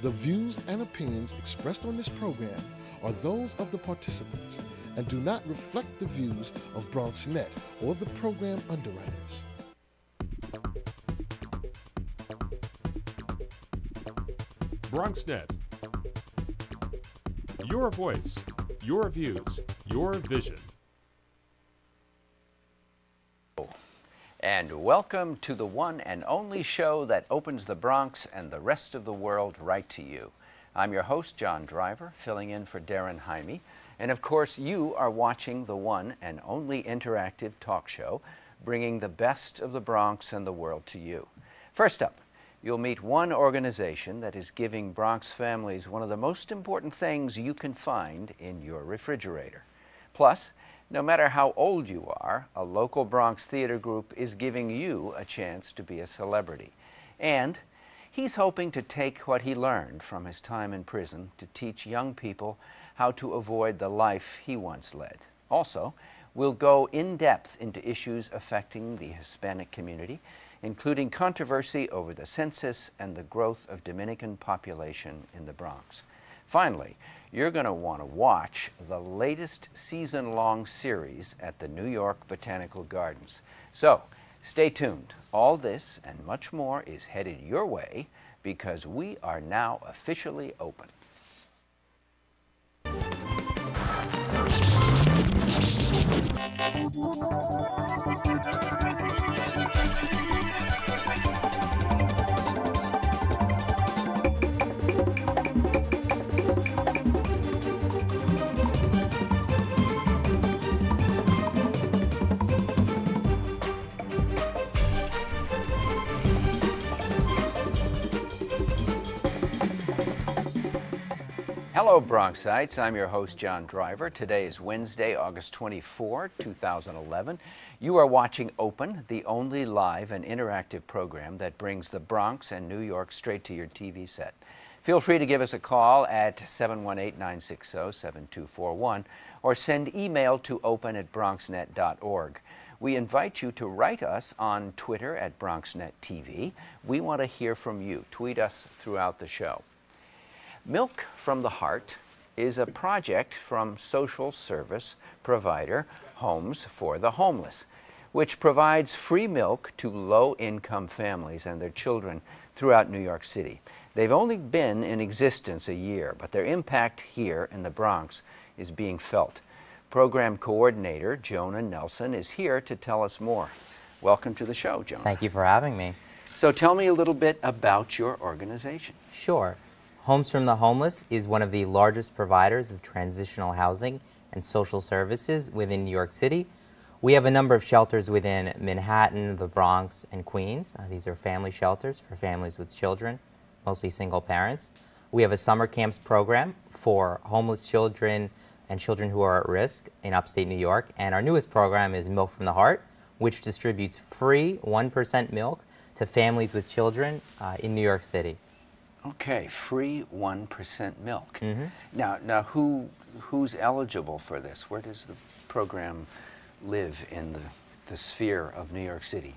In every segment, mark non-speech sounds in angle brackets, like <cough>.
The views and opinions expressed on this program are those of the participants and do not reflect the views of BronxNet or the program underwriters. BronxNet. Your voice, your views, your vision. And welcome to the one and only show that opens the Bronx and the rest of the world right to you. I'm your host, John Driver, filling in for Daren Jaime. And of course, you are watching the one and only interactive talk show bringing the best of the Bronx and the world to you. First up, you'll meet one organization that is giving Bronx families one of the most important things you can find in your refrigerator. Plus, no matter how old you are, a local Bronx theater group is giving you a chance to be a celebrity. And he's hoping to take what he learned from his time in prison to teach young people how to avoid the life he once led. Also, we'll go in depth into issues affecting the Hispanic community, including controversy over the census and the growth of Dominican population in the Bronx. Finally, you're going to want to watch the latest season long series at the New York Botanical Gardens. So stay tuned. All this and much more is headed your way because we are now officially open. Hello, Bronxites. I'm your host, John Driver. Today is Wednesday, August 24, 2011. You are watching Open, the only live and interactive program that brings the Bronx and New York straight to your TV set. Feel free to give us a call at 718 960 7241 or send email to open at bronxnet.org. We invite you to write us on Twitter at BronxNetTV. We want to hear from you. Tweet us throughout the show. Milk from the Heart is a project from social service provider Homes for the Homeless, which provides free milk to low income families and their children throughout New York City. They've only been in existence a year, but their impact here in the Bronx is being felt. Program coordinator Jonah Nelson is here to tell us more. Welcome to the show, Jonah. Thank you for having me. So tell me a little bit about your organization. Sure. Homes from the Homeless is one of the largest providers of transitional housing and social services within New York City. We have a number of shelters within Manhattan, the Bronx, and Queens. Uh, these are family shelters for families with children, mostly single parents. We have a summer camps program for homeless children and children who are at risk in upstate New York. And our newest program is Milk from the Heart, which distributes free 1% milk to families with children uh, in New York City. Okay, free 1% milk. Mm-hmm. Now, now who, who's eligible for this? Where does the program live in the, the sphere of New York City?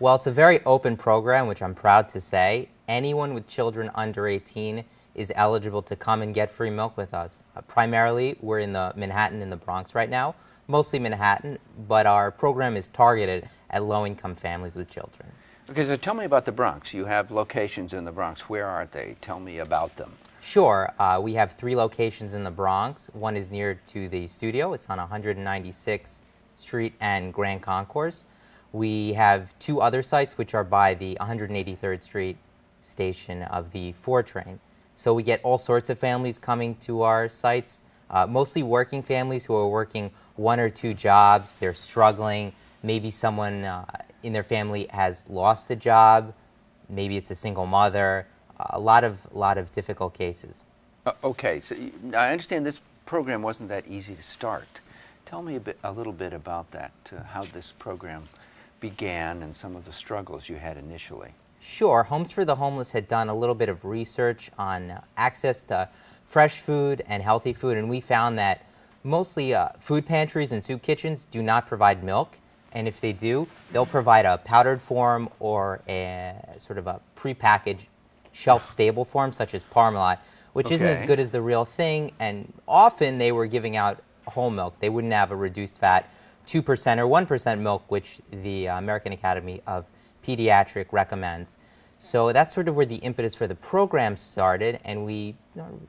Well, it's a very open program, which I'm proud to say. Anyone with children under 18 is eligible to come and get free milk with us. Uh, primarily, we're in the Manhattan and the Bronx right now, mostly Manhattan, but our program is targeted at low income families with children. Okay, so tell me about the Bronx. You have locations in the Bronx. Where are they? Tell me about them. Sure. Uh, we have three locations in the Bronx. One is near to the studio. It's on 196th Street and Grand Concourse. We have two other sites which are by the 183rd Street station of the 4 train. So we get all sorts of families coming to our sites, uh, mostly working families who are working one or two jobs. They're struggling. Maybe someone uh, in their family has lost a job, maybe it's a single mother, a lot of, lot of difficult cases. Uh, okay, so I understand this program wasn't that easy to start. Tell me a, bit, a little bit about that, uh, how this program began and some of the struggles you had initially. Sure. Homes for the Homeless had done a little bit of research on uh, access to fresh food and healthy food, and we found that mostly uh, food pantries and soup kitchens do not provide milk, and if they do, they'll provide a powdered form or a sort of a prepackaged shelf-stable <sighs> form, such as Parmalat, which isn't as good as the real thing. And often they were giving out whole milk. They wouldn't have a reduced fat 2% or 1% milk, which the American Academy of Pediatric recommends. So that's sort of where the impetus for the program started, and we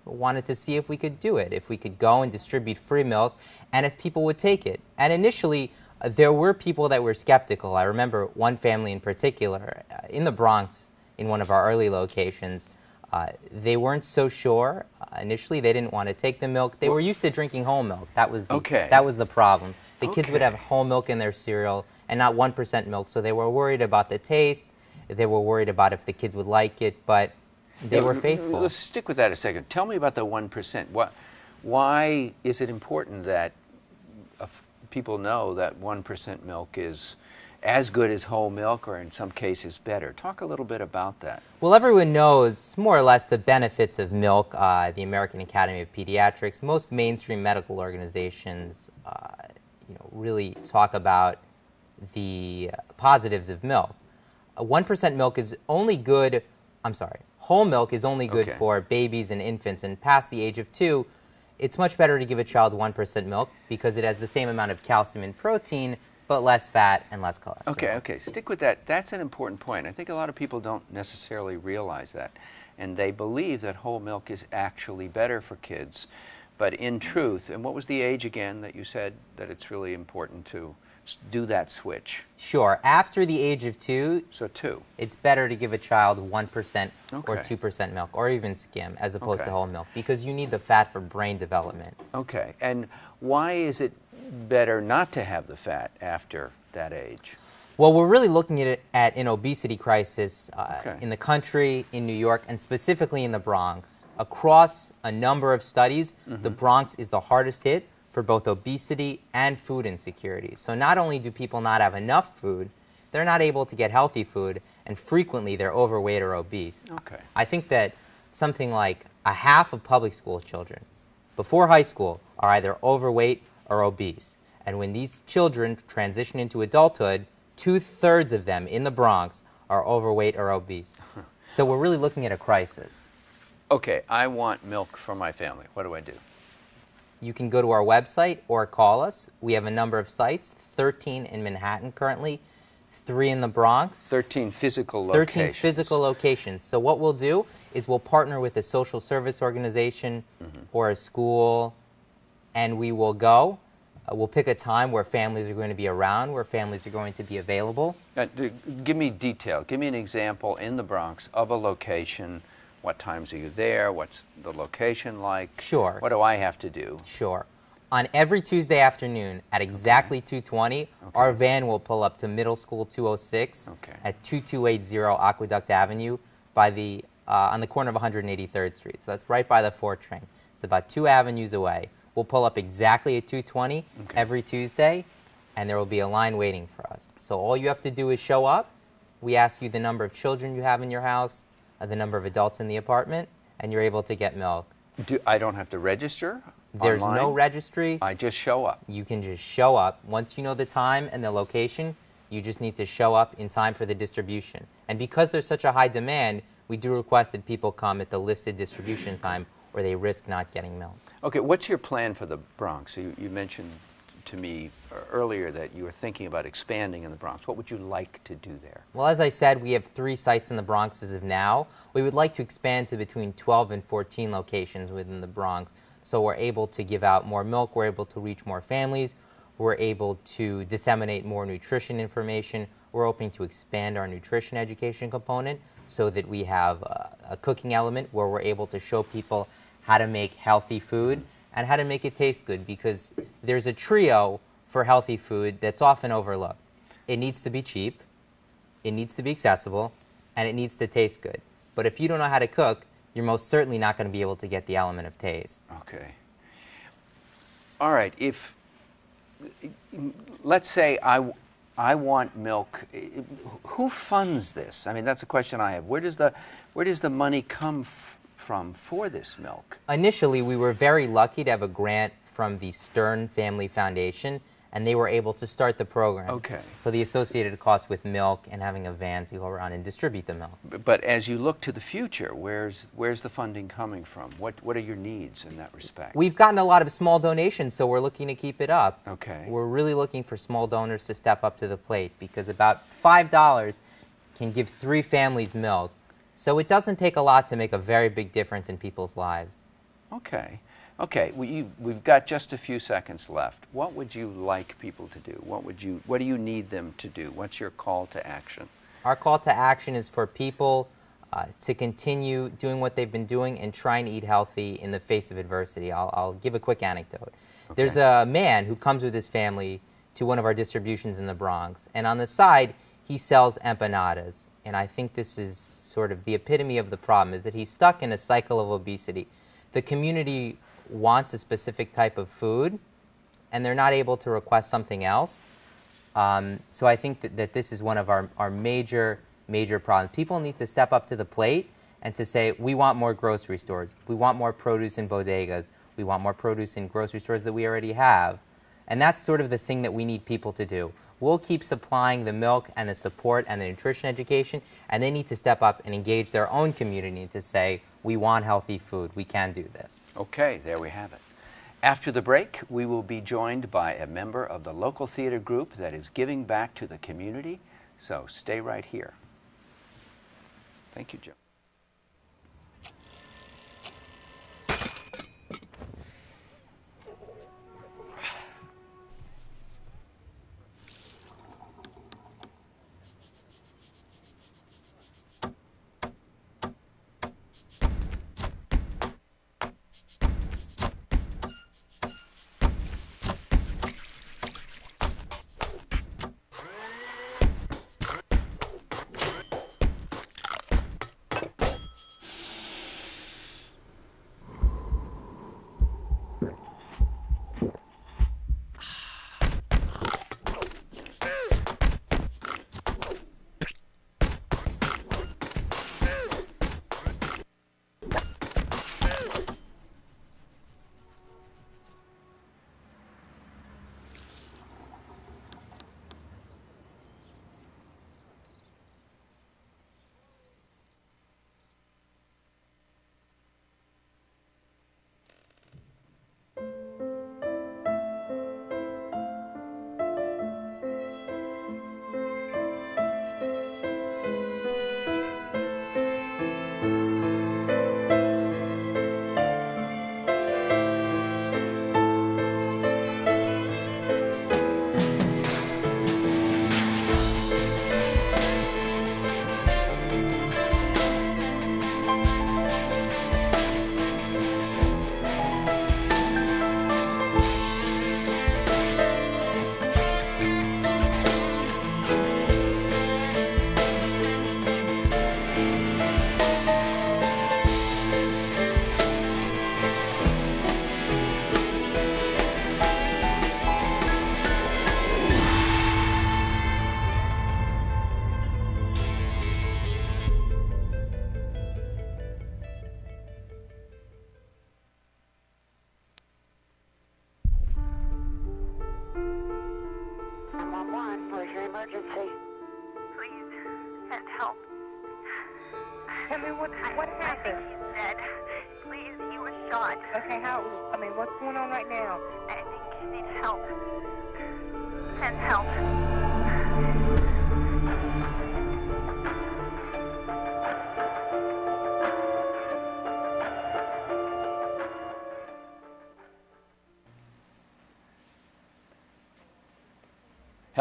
wanted to see if we could do it, if we could go and distribute free milk, and if people would take it. And initially, there were people that were skeptical. I remember one family in particular uh, in the Bronx, in one of our early locations. Uh, they weren't so sure. Uh, initially, they didn't want to take the milk. They were used to drinking whole milk. That was the, Okay. that was the problem. The kids would have whole milk in their cereal and not 1% milk, so they were worried about the taste. They were worried about if the kids would like it, but they Yeah, were faithful. Let's stick with that a second. Tell me about the 1%. What, why is it important that people know that 1% milk is as good as whole milk or in some cases better? Talk a little bit about that. Well, everyone knows more or less the benefits of milk. Uh, the American Academy of Pediatrics, most mainstream medical organizations, uh, you know, really talk about the uh, positives of milk. Uh, One percent milk is only good. I'm sorry, whole milk is only good Okay. for babies and infants, and past the age of two, it's much better to give a child one percent milk because it has the same amount of calcium and protein, but less fat and less cholesterol. Okay, okay. Stick with that. That's an important point. I think a lot of people don't necessarily realize that. And they believe that whole milk is actually better for kids. But in truth, and what was the age again that you said that it's really important to do that switch? Sure. After the age of two, So, two. it's better to give a child 1% or 2% milk or even skim as opposed Okay. to whole milk because you need the fat for brain development. Okay. And why is it better not to have the fat after that age? Well, we're really looking at it at an obesity crisis uh, Okay. in the country, in New York, and specifically in the Bronx. Across a number of studies, Mm-hmm. the Bronx is the hardest hit for both obesity and food insecurity. So not only do people not have enough food, they're not able to get healthy food, and frequently they're overweight or obese. Okay. I think that something like a half of public school children before high school are either overweight or obese. And when these children transition into adulthood, two thirds of them in the Bronx are overweight or obese. <laughs> So we're really looking at a crisis. Okay, I want milk for my family. What do I do? You can go to our website or call us. We have a number of sites 13 in Manhattan currently, three in the Bronx. 13 physical 13 locations. physical locations. So what we'll do is we'll partner with a social service organization Mm-hmm. or a school, and we will go. Uh, we'll pick a time where families are going to be around, where families are going to be available. Uh, give me detail. Give me an example in the Bronx of a location. What times are you there? What's the location like? Sure. What do I have to do? Sure. On every Tuesday afternoon at exactly 2:20, our van will pull up to Middle School 206 Okay. at 2280 Aqueduct Avenue by the uh, on the corner of 183rd Street. So that's right by the 4 train. It's about two avenues away. We'll pull up exactly at 2:20 every Tuesday, and there will be a line waiting for us. So all you have to do is show up. We ask you the number of children you have in your house, the number of adults in the apartment, and you're able to get milk. do I don't have to register? There's no registry. I just show up. you can just show up. Once you know the time and the location, you just need to show up in time for the distribution. And because there's such a high demand, we do request that people come at the listed distribution time or they risk not getting milk. Okay, what's your plan for the Bronx? You, you mentioned to me earlier that you were thinking about expanding in the Bronx. What would you like to do there? Well, as I said, we have three sites in the Bronx as of now. We would like to expand to between 12 and 14 locations within the Bronx. So we're able to give out more milk, we're able to reach more families, we're able to disseminate more nutrition information. We're hoping to expand our nutrition education component so that we have a, a cooking element where we're able to show people how to make healthy food and how to make it taste good because there's a trio for healthy food that's often overlooked. It needs to be cheap, it needs to be accessible, and it needs to taste good. But if you don't know how to cook, you're most certainly not going to be able to get the element of taste. Okay. All right. If let's say I I want milk, who funds this? I mean, that's a question I have. Where does the where does the money come f- from for this milk? Initially, we were very lucky to have a grant from the Stern Family Foundation, and they were able to start the program. Okay. So the associated cost with milk and having a van to go around and distribute the milk. But as you look to the future, where's where's the funding coming from? What what are your needs in that respect? We've gotten a lot of small donations, so we're looking to keep it up. Okay. We're really looking for small donors to step up to the plate because about $5 can give three families milk. So it doesn't take a lot to make a very big difference in people's lives. Okay. Okay, you, we've got just a few seconds left. What would you like people to do? What would you what do you need them to do? What's your call to action? Our call to action is for people uh, to continue doing what they've been doing and trying to eat healthy in the face of adversity. I'll, I'll give a quick anecdote. There's a man who comes with his family to one of our distributions in the Bronx, and on the side, he sells empanadas. And I think this is sort of the epitome of the problem is that he's stuck in a cycle of obesity. The community wants a specific type of food, and they're not able to request something else. Um, so I think that, that this is one of our, our major, major problems. People need to step up to the plate and to say, we want more grocery stores. We want more produce in bodegas. We want more produce in grocery stores that we already have. And that's sort of the thing that we need people to do. We'll keep supplying the milk and the support and the nutrition education, and they need to step up and engage their own community to say, we want healthy food. We can do this. Okay, there we have it. After the break, we will be joined by a member of the local theater group that is giving back to the community. So stay right here. Thank you, Jim.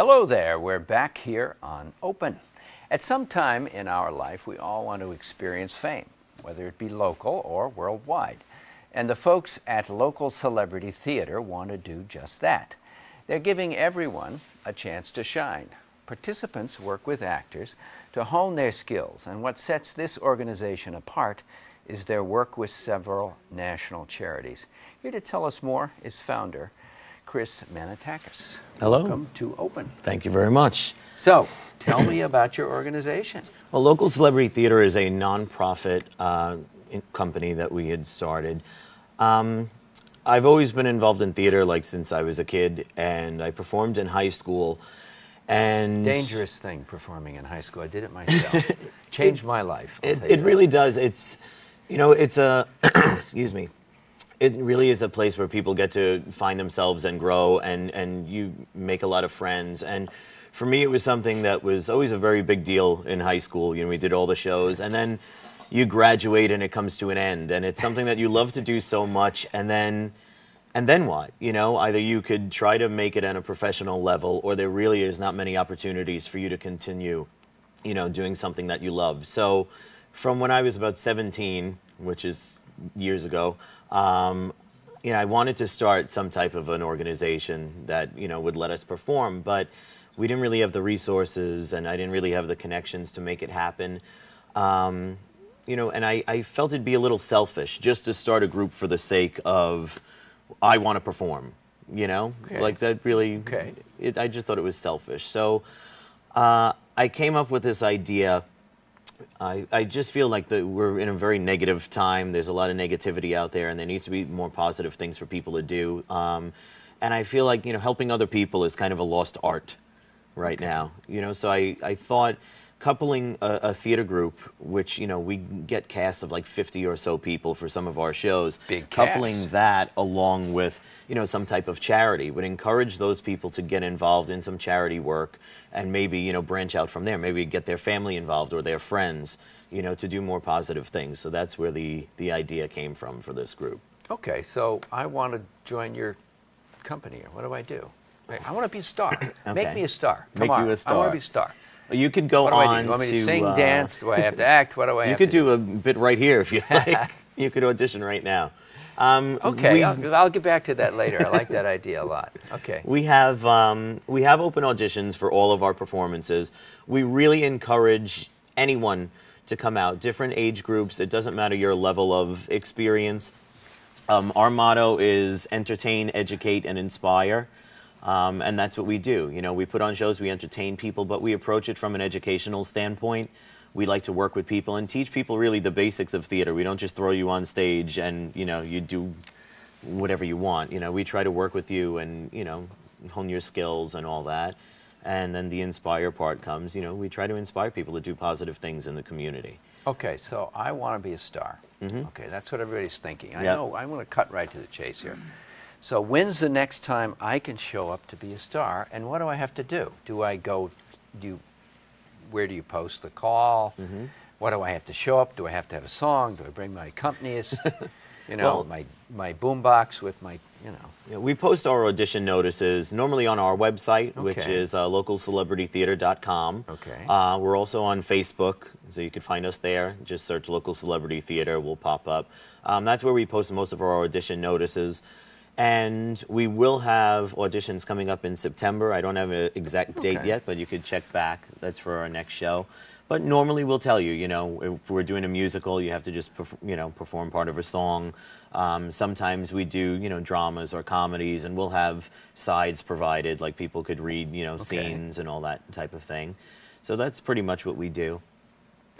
Hello there, we're back here on Open. At some time in our life, we all want to experience fame, whether it be local or worldwide. And the folks at Local Celebrity Theater want to do just that. They're giving everyone a chance to shine. Participants work with actors to hone their skills, and what sets this organization apart is their work with several national charities. Here to tell us more is founder Chris Manitakis. Hello. Welcome to Open. Thank you very much. So, tell me about your organization. Well, Local Celebrity Theater is a nonprofit uh, company that we had started. Um, I've always been involved in theater, like since I was a kid, and I performed in high school. And Dangerous thing performing in high school. I did it myself. <laughs> Changed my life. I'll It, it really does. It's, you know, it's a, <coughs> excuse me, it really is a place where people get to find themselves and grow, and and you make a lot of friends. And for me, it was something that was always a very big deal in high school. You know, we did all the shows, and then you graduate, and it comes to an end, and it's something that you love to do so much, and then. And then what? You know, either you could try to make it at a professional level, or there really is not many opportunities for you to continue you know, doing something that you love. So, from when I was about 17, which is years ago, um, you know, I wanted to start some type of an organization that you know would let us perform, but we didn't really have the resources, and I didn't really have the connections to make it happen. Um, you know, and I, I felt it'd be a little selfish just to start a group for the sake of I want to perform. You know, Okay. like that really. Okay. It, I just thought it was selfish. So uh, I came up with this idea. I, I just feel like that we're in a very negative time. There's a lot of negativity out there, and there needs to be more positive things for people to do. Um, and I feel like you know helping other people is kind of a lost art right now. You know, so I, I thought coupling a, a theater group, which you know we get casts of like 50 or so people for some of our shows, Big coupling cast. that along with you know some type of charity would encourage those people to get involved in some charity work and maybe you know branch out from there maybe get their family involved or their friends you know to do more positive things so that's where the the idea came from for this group Okay, so I want to join your company. What do I do? I want to be a star. <coughs> Make me a star. Come Make on. you a I want to be a star. You could go What do I on do? You want me to, to sing, uh, dance? Do I have to act? What do I you have could to do a bit right here if you <laughs> like you could audition right now um, Okay, I'll, I'll get back to that later. I like that idea a lot. Okay. We have um, we have open auditions for all of our performances. We really encourage anyone to come out, different age groups. It doesn't matter your level of experience. Um, our motto is entertain, educate, and inspire. Um, and that's what we do. You know, we put on shows, we entertain people, but we approach it from an educational standpoint. We like to work with people and teach people really the basics of theater. We don't just throw you on stage and, you know, you do whatever you want. You know, we try to work with you and, you know, hone your skills and all that. And then the inspire part comes, you know, we try to inspire people to do positive things in the community. Okay, so I want to be a star. Mm-hmm. Okay, that's what everybody's thinking. I Yep. know. I want to cut right to the chase here. So when's the next time I can show up to be a star, and what do I have to do? Do I go? Do you, where do you post the call? Mm-hmm. What do I have to show up? Do I have to have a song? Do I bring my accompanist? <laughs> you know, Well- my my boombox with my you know. Yeah, we post our audition notices normally on our website, which is uh, localcelebritytheater.com. Okay. Uh, we're also on Facebook, so you can find us there. Just search Local Celebrity Theater, we'll pop up. Um, that's where we post most of our audition notices. And we will have auditions coming up in September. I don't have an exact date Okay. yet, but you could check back. That's for our next show. But normally we'll tell you, you know, if we're doing a musical, you have to just, you know, perform part of a song. Um, sometimes we do, you know, dramas or comedies, and we'll have sides provided, like people could read, you know, Okay. scenes and all that type of thing. So that's pretty much what we do,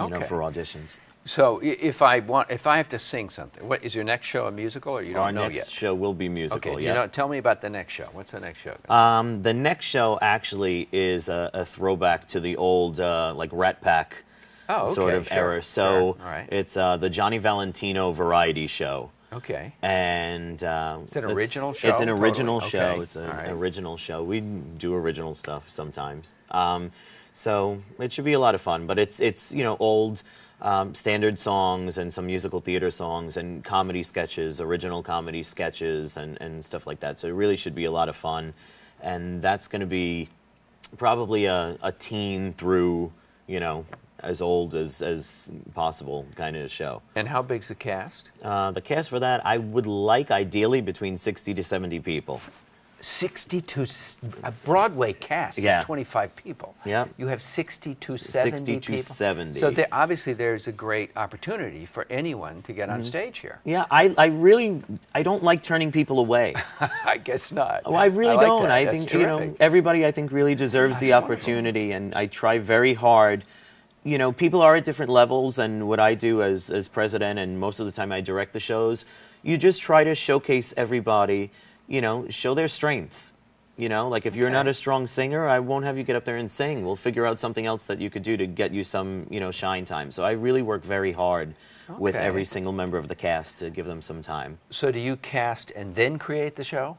you know, for auditions. So if I want, if I have to sing something, what is your next show a musical or you don't Our know next yet? show will be musical. Okay, yeah. you know, tell me about the next show. What's the next show? Um, the next show actually is a, a throwback to the old uh, like Rat Pack Oh, sort of sure, era. So sure, right. it's uh, the Johnny Valentino variety show. okay. And uh, It's an it's- original It's show? an original Totally. show. Okay, It's an right. original show. We do original stuff sometimes. Um, so it should be a lot of fun. But it's it's you know old um, standard songs and some musical theater songs and comedy sketches, original comedy sketches and and stuff like that. So it really should be a lot of fun. And that's going to be probably a, a teen through you know as old as as possible kind of show. And how big's the cast? Uh, the cast for that, I would like ideally between 60 to 70 people. 62, s- a Broadway cast Yeah. is 25 people. Yeah. You have 60 to 70 60 to people. 70. So there, obviously there's a great opportunity for anyone to get Mm-hmm. on stage here. Yeah, I, I really, I don't like turning people away. <laughs> I guess not. Oh, I really like don't. that. I That's think, you know, everybody I think really deserves the opportunity and I try very hard. You know, people are at different levels and what I do as, as president and most of the time I direct the shows, you just try to showcase everybody, you know, show their strengths. You know, like if you're not a strong singer, I won't have you get up there and sing. We'll figure out something else that you could do to get you some, you know, shine time. So I really work very hard with every single member of the cast to give them some time. So do you cast and then create the show?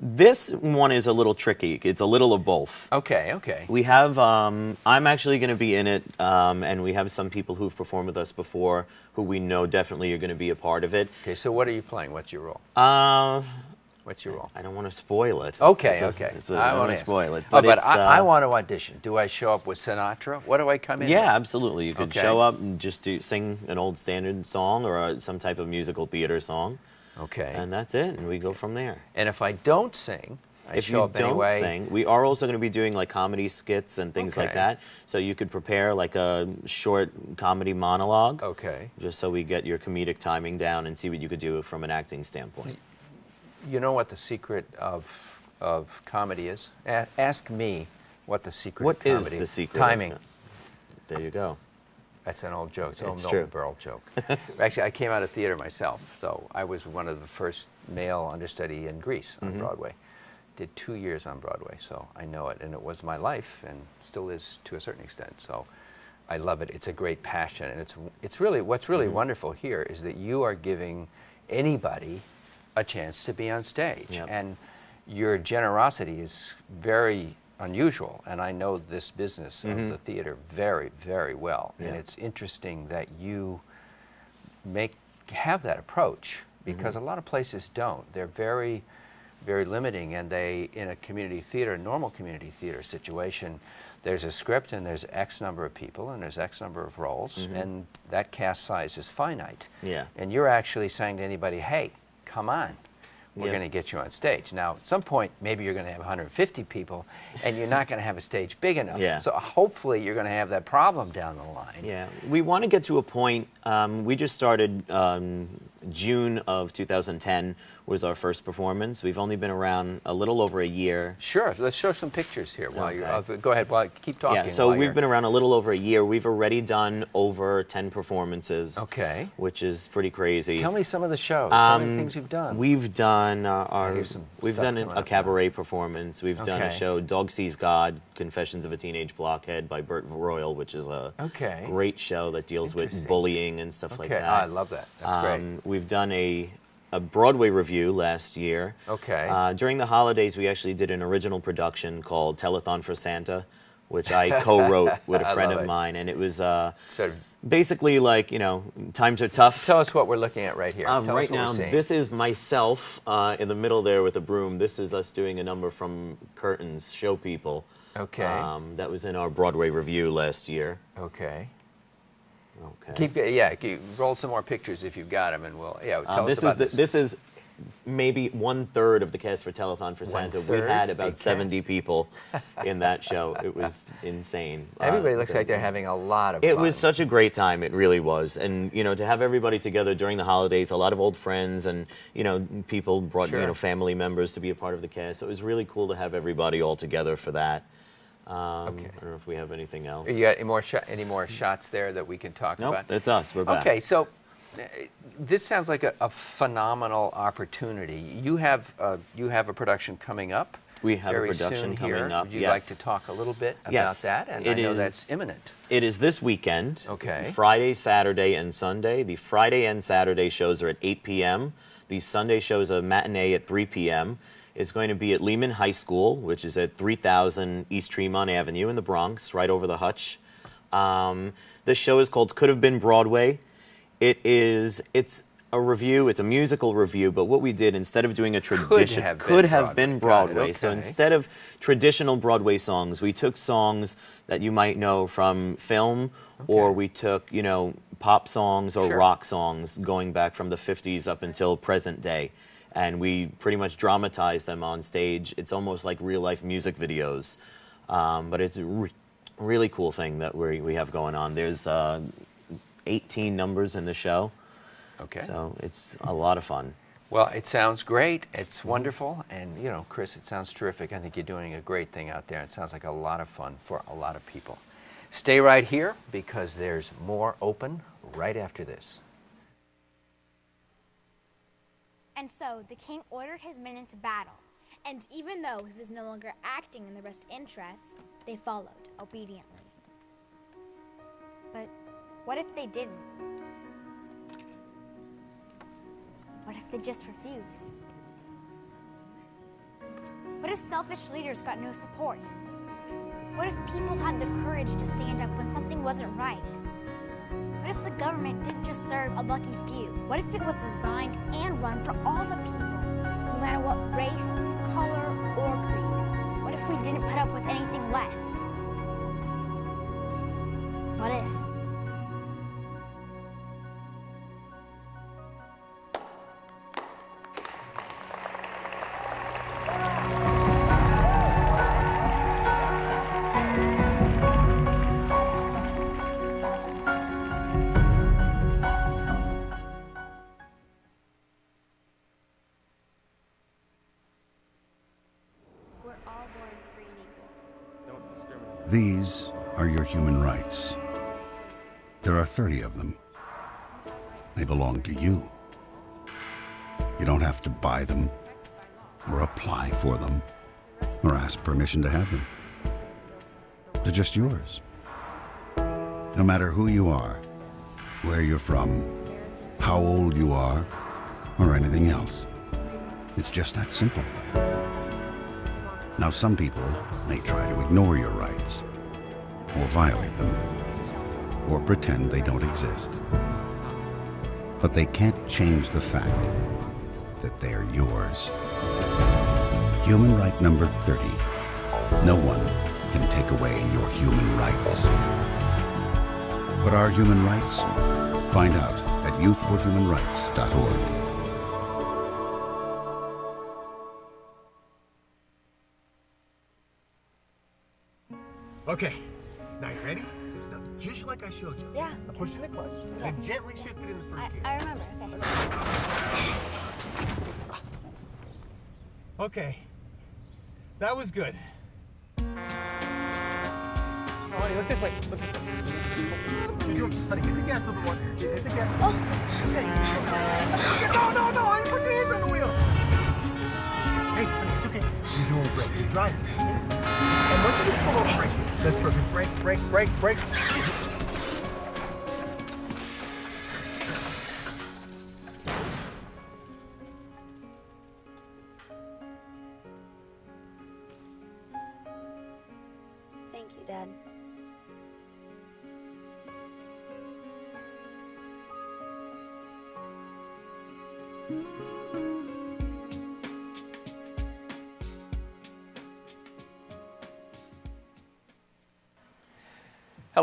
This one is a little tricky. It's a little of both. Okay, okay. We have, um, I'm actually going to be in it, um, and we have some people who've performed with us before who we know definitely are going to be a part of it. Okay, so what are you playing? What's your role? Uh, What's your role? I don't want to spoil it. Okay, It's a- okay. it's a- I I don't want to spoil it. oh, but I, I uh, want to audition. Do I show up with Sinatra? What do I come in? Yeah, with? absolutely. You could Okay. show up and just do sing an old standard song or uh some type of musical theater song, Okay. and that's it. And we go from there. And if I don't sing, I if show you up don't anyway. sing, we are also going to be doing like comedy skits and things like Okay. that. So you could prepare like a short comedy monologue. Okay. just so we get your comedic timing down and see what you could do from an acting standpoint. You know what the secret of of comedy is? A- ask me what the secret What of comedy is comedy the secret? of- Timing. There you go. That's an old joke. It's an old true. Berle joke. <laughs> Actually, I came out of theater myself, so I was one of the first male understudy in Grease on Broadway. Did two years on Broadway, so I know it, and it was my life, and still is to a certain extent. So I love it. It's a great passion, and it's it's really what's really Mm-hmm. wonderful here is that you are giving anybody a chance to be on stage, Yep. and your generosity is very unusual. And I know this business of the theater very, very well, and Mm-hmm. It's interesting that you make have that approach because Mm-hmm. a lot of places don't. They're very, very limiting, and they in a community theater, normal community theater situation, there's a script and there's X number of people and there's X number of roles, and that cast size is finite. Mm-hmm. Yeah. And you're actually saying to anybody, "Hey, come on." We're Yeah. going to get you on stage. Now, at some point, maybe you're going to have 150 people, and you're not going to have a stage big enough. Yeah. So hopefully, you're going to have that problem down the line. Yeah, we want to get to a point. Um, we just started um, June of 2010 was our first performance. We've only been around a little over a year. Sure. Let's show some pictures here while you're. Uh, go ahead. While keep talking. Yeah, so we've you're- been around a little over a year. We've already done over 10 performances. Okay. Which is pretty crazy. Tell me some of the shows. some of the Um, things you've done. We've done uh, our, we've done a cabaret performance. We've done a show, Dog Sees God: Confessions of a Teenage Blockhead by Bert Royal, which is a Okay. great show that deals with bullying and stuff like Okay, that. ah, I love that. That's great. Um, We've done a a Broadway revue last year. Okay. Uh, during the holidays, we actually did an original production called Telethon for Santa, which I <laughs> co-wrote with a friend of it. mine, and it was uh, Sort of- basically like you know times are tough. Tell us what we're looking at right here. Um, Tell us right now, this is myself uh, in the middle there with a broom. This is us doing a number from Curtains, Show People. Okay. Um, that was in our Broadway revue last year. Okay. Okay. Keep yeah. Keep, roll some more pictures if you've got them, and we'll yeah. Tell Um, us this is the, this. this is maybe one third of the cast for Telethon for Santa. We had Big about cast. 70 people <laughs> in that show. It was insane. Uh, Everybody looks so- like they're having a lot of It fun. was such a great time. It really was, and you know, to have everybody together during the holidays, a lot of old friends, and you know, people brought Sure. you know family members to be a part of the cast. So it was really cool to have everybody all together for that. Um, Okay. I don't know if we have anything else. You got any more any more shots there that we can talk Nope, about? that's us. We're back. Okay, so uh, this sounds like a, a phenomenal opportunity. You have uh, you have a production coming up. We have a production soon coming here. up, Would you like to talk a little bit about Yes, that? And I know is- that's imminent. It is this weekend. Okay. Friday, Saturday, and Sunday. The Friday and Saturday shows are at 8 p.m. The Sunday shows a matinee at 3 p.m. It's going to be at Lehman High School, which is at 3000 East Tremont Avenue in the Bronx, right over the Hutch. Um, this show is called Could Have Been Broadway. It is. It's a revue. It's a musical revue. But what we did instead of doing a tradition, have been could have been it, Broadway. So instead of traditional Broadway songs, we took songs that you might know from film, or we took you know pop songs or Sure. rock songs going back from the 50s up until present day. And we pretty much dramatize them on stage. It's almost like real life music videos. Um, but it's a re- really cool thing that we, we have going on. There's uh, 18 numbers in the show, Okay. so it's a lot of fun. Well, it sounds great. It's wonderful. And, you know, Chris, it sounds terrific. I think you're doing a great thing out there. It sounds like a lot of fun for a lot of people. Stay right here because there's more open right after this. And so the king ordered his men into battle. And even though he was no longer acting in the best interest, they followed obediently. But what if they didn't? What if they just refused? What if selfish leaders got no support? What if people had the courage to stand up when something wasn't right? What if the government didn't just serve a lucky few? What if it was designed and run for all the people, no matter what race, color, or creed? What if we didn't put up with anything less? What if? 30 of them. They belong to you. You don't have to buy them, or apply for them, or ask permission to have them. They're just yours. No matter who you are, where you're from, how old you are, or anything else. It's just that simple. Now, some people may try to ignore your rights, or violate them, or pretend they don't exist. But they can't change the fact that they're yours. Human right number 30. No one can take away your human rights. What are human rights? Find out at youthforhumanrights.org. Okay, showed you. Yeah. Now push in the clutch and gently shift it into first I, gear. I remember. Okay. Ah. Okay. That was good. Honey, look this way. Look this way. You're doing, honey, hit the gas a little more. Hit the gas. Oh. No, no, no. Honey, put your hands on the wheel. Hey, honey, it's okay. You're doing great. You're driving. And why don't you just pull over brake? That's perfect. Brake, brake, brake, brake.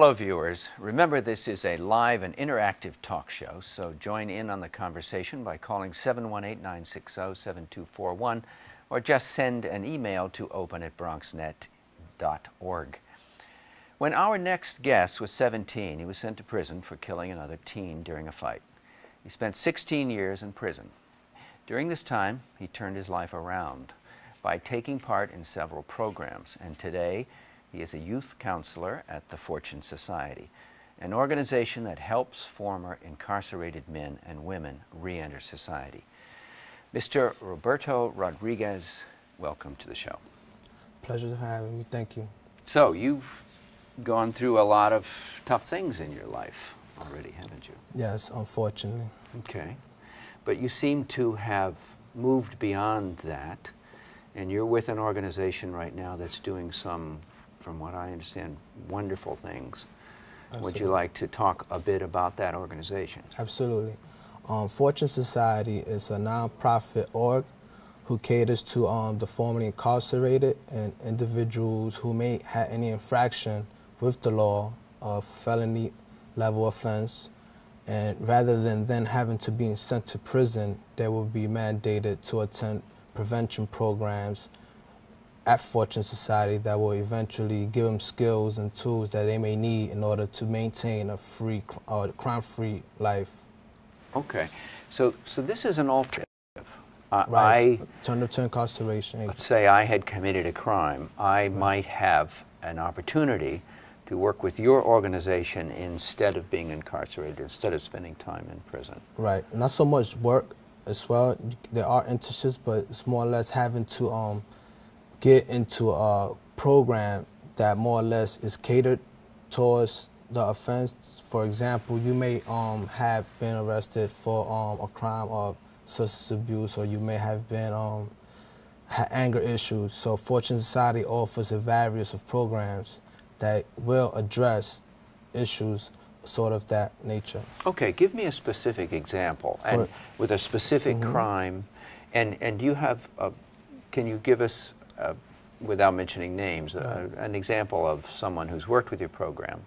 Hello, viewers. Remember, this is a live and interactive talk show, so join in on the conversation by calling 718 960 7241 or just send an email to open at bronxnet.org. When our next guest was 17, he was sent to prison for killing another teen during a fight. He spent 16 years in prison. During this time, he turned his life around by taking part in several programs, and today he is a youth counselor at the Fortune Society, an organization that helps former incarcerated men and women re-enter society. Mr. Roberto Rodriguez, welcome to the show. Pleasure to have you. Thank you. So, you've gone through a lot of tough things in your life already, haven't you? Yes, unfortunately. Okay. But you seem to have moved beyond that, and you're with an organization right now that's doing some, from what I understand, wonderful things. Would you like to talk a bit about that organization? Absolutely. Um, Fortune Society is a nonprofit org who caters to um, the formerly incarcerated and individuals who may have any infraction with the law of felony level offense. And rather than then having to be sent to prison, they will be mandated to attend prevention programs at Fortune Society that will eventually give them skills and tools that they may need in order to maintain a free, uh, crime-free life. Okay. So, so this is an alternative. Uh, Right. I, Turn to incarceration. let's say I had committed a crime, I might have an opportunity to work with your organization instead of being incarcerated, instead of spending time in prison. Right. Not so much work as well. There are internships, but it's more or less having to um, get into a program that more or less is catered towards the offense. For example, you may um, have been arrested for um, a crime of substance abuse, or you may have been um, had anger issues. So Fortune Society offers a various of programs that will address issues sort of that nature. Okay, give me a specific example, and with a specific Mhm. crime, and and do you have, a, can you give us, uh without mentioning names, a- an example of someone who's worked with your program?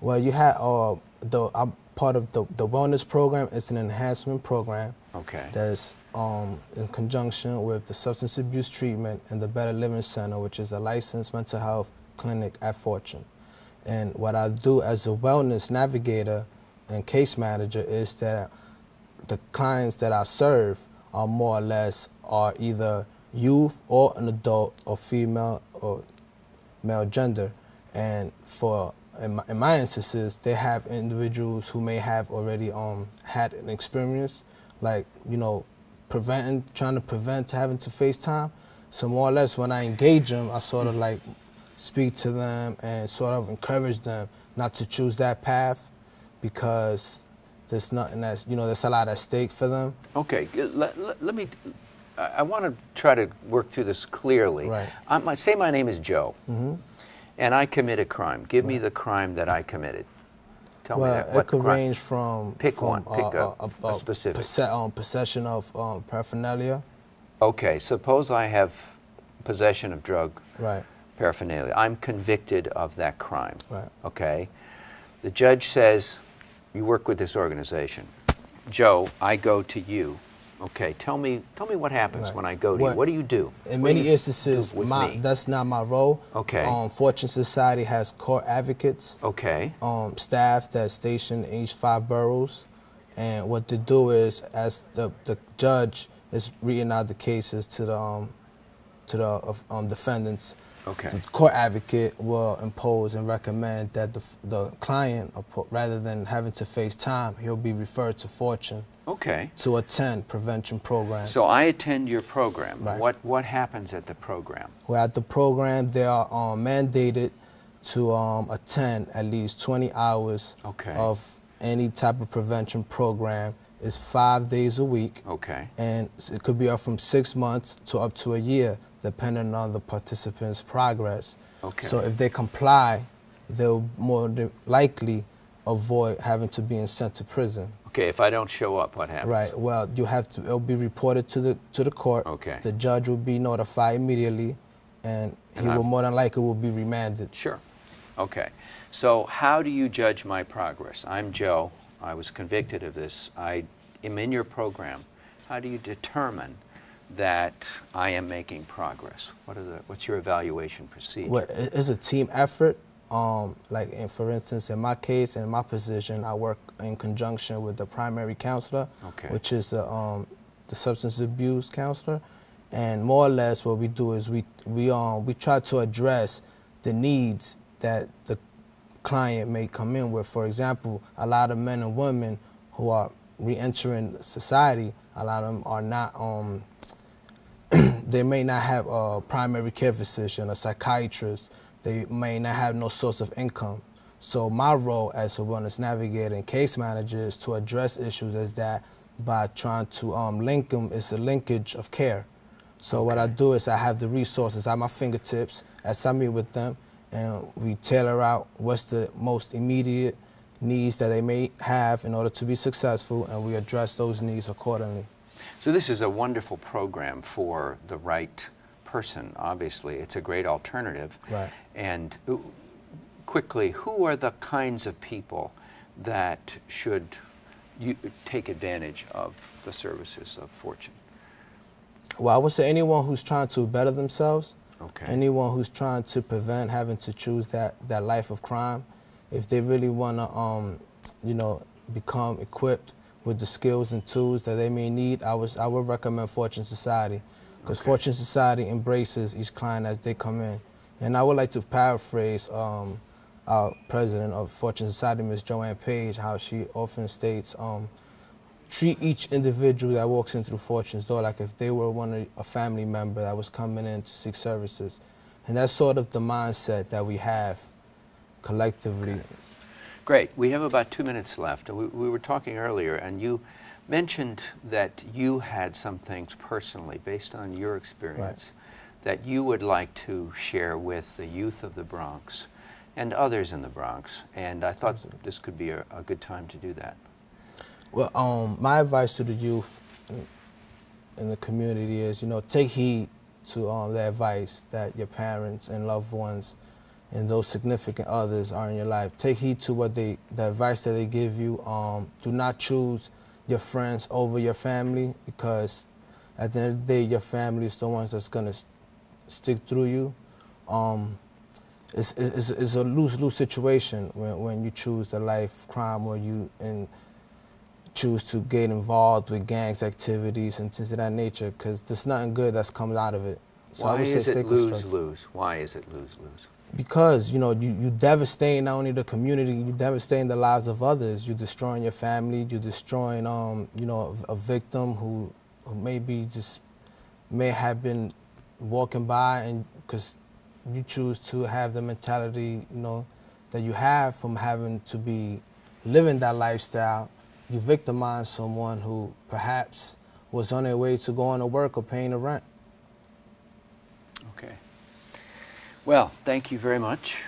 Well, you had uh, the I'm part of the the wellness program. It's an enhancement program. Okay. That's um, in conjunction with the substance abuse treatment and the Better Living Center, which is a licensed mental health clinic at Fortune. And what I do as a wellness navigator and case manager is that the clients that I serve are more or less are either youth or an adult or female or male gender. And for in my, in my instances, they have individuals who may have already um, had an experience, like you know, preventing, trying to prevent having to face time. So more or less, when I engage them, I sort of like speak to them and sort of encourage them not to choose that path because there's nothing that's you know there's a lot at stake for them. Okay, let, let, let me, I, I want to try to work through this clearly. Right. I, my, say my name is Joe, hmm and I commit a crime. Give me the crime that I committed. Tell well, me that. it What could crime? range from Pick from, one. Pick a- uh, a specific. posse- um, possession of um, paraphernalia. Okay, suppose I have possession of drug Right. paraphernalia. I'm convicted of that crime. Right. Okay. The judge says, you work with this organization. Joe, I go to you. Okay, tell me, tell me what happens Right. when I go to you. What- What do you do? In What many you instances, do my, me? that's not my role. Okay. Um, Fortune Society has court advocates. Okay. Um, staff that's stationed in each five boroughs, and what they do is, as the the judge is reading out the cases to the um, to the um, defendants. Okay. The court advocate will impose and recommend that the, the client, rather than having to face time, he'll be referred to Fortune Okay. to attend prevention programs. So I attend your program. Right. What what happens at the program? Well, at the program, they are um, mandated to um, attend at least 20 hours Okay. of any type of prevention program. It's five days a week, Okay. and it could be up from six months to up to a year, depending on the participant's progress. Okay. So if they comply, they'll more likely avoid having to be sent to prison. Okay. If I don't show up, what happens? Right. Well, you have to. It'll be reported to the to the court. Okay. The judge will be notified immediately, and he will more than likely will be remanded. Sure. Okay. So how do you judge my progress? I'm Joe. I was convicted of this. I am in your program. How do you determine that I am making progress? What are the, what's your evaluation procedure? Well, it- it's a team effort. Um, like in, for instance, in my case, in my position, I work in conjunction with the primary counselor, Okay. which is the um, the substance abuse counselor, and more or less what we do is we we um we try to address the needs that the client may come in with. For example, a lot of men and women who are re-entering society, a lot of them are not um <clears throat> they may not have a primary care physician, a psychiatrist. They may not have no source of income. So my role as a wellness navigator and case manager is to address issues as that by trying to um, link them. It's a linkage of care. So what I do is I have the resources at my fingertips as I meet with them, and we tailor out what's the most immediate needs that they may have in order to be successful, and we address those needs accordingly. So this is a wonderful program for the right person. Obviously, it's a great alternative. Right. And quickly, who are the kinds of people that should you take advantage of the services of Fortune? Well, I would say anyone who's trying to better themselves, Okay. anyone who's trying to prevent having to choose that, that life of crime, if they really want to, um, you know, become equipped with the skills and tools that they may need, I, was, I would recommend Fortune Society because Fortune Society embraces each client as they come in. And I would like to paraphrase um, our president of Fortune Society, Ms. Joanne Page, how she often states, um, treat each individual that walks in through Fortune's door like if they were one of a family member that was coming in to seek services. And that's sort of the mindset that we have collectively. Okay. Great. We have about two minutes left. We, we, were talking earlier, and you mentioned that you had some things personally, based on your experience, right. that you would like to share with the youth of the Bronx and others in the Bronx. And I thought Absolutely. this could be a, a good time to do that. Well, um, my advice to the youth in the community is, you know, take heed to um, the advice that your parents and loved ones and those significant others are in your life. Take heed to what they, the advice that they give you. Um, do not choose your friends over your family because at the end of the day, your family is the ones that's gonna st stick through you. Um, it's, it's, it's a lose-lose situation when, when you choose the life crime or you and choose to get involved with gangs activities and things of that nature because there's nothing good that's coming out of it. So Why is it lose-lose? Why is it lose-lose? Because, you know, you, you devastating not only the community, you devastating the lives of others. You're destroying your family, you're destroying, um, you know, a, a victim who, who maybe just may have been walking by and because you choose to have the mentality, you know, that you have from having to be living that lifestyle you victimize someone who perhaps was on their way to going to work or paying the rent. Okay. Well, thank you very much.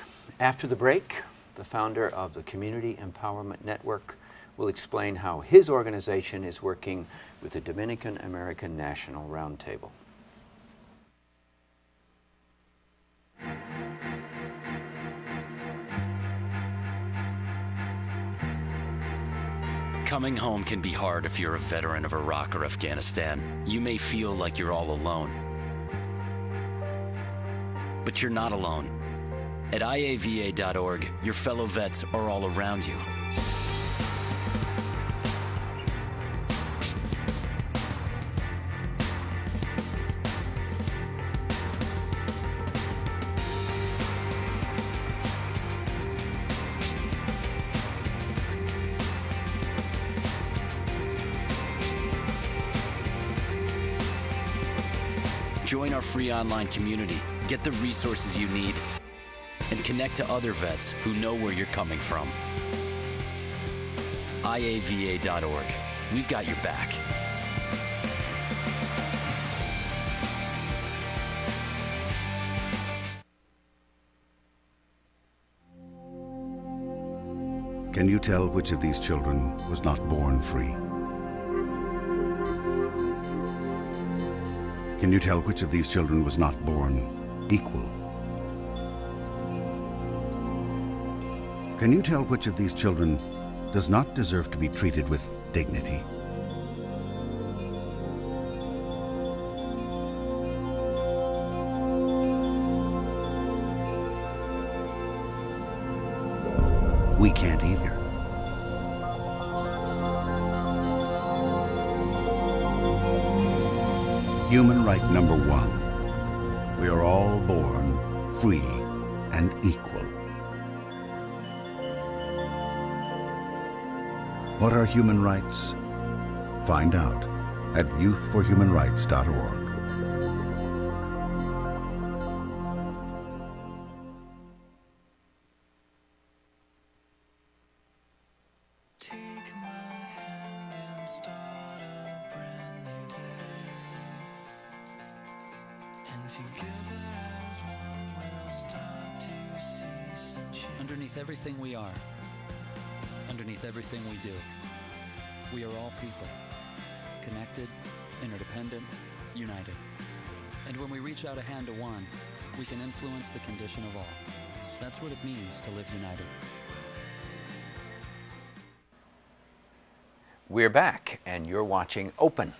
After the break, the founder of the Community Empowerment Network will explain how his organization is working with the Dominican American National Roundtable. Coming home can be hard if you're a veteran of Iraq or Afghanistan. You may feel like you're all alone. But you're not alone. At IAVA.org, your fellow vets are all around you. Join our free online community, get the resources you need, and connect to other vets who know where you're coming from. IAVA.org. We've got your back. Can you tell which of these children was not born free? Can you tell which of these children was not born equal? Can you tell which of these children does not deserve to be treated with dignity? Human rights? Find out at youthforhumanrights.org. united. And when we reach out a hand to one, we can influence the condition of all. That's what it means to live united. We're back, and you're watching Open.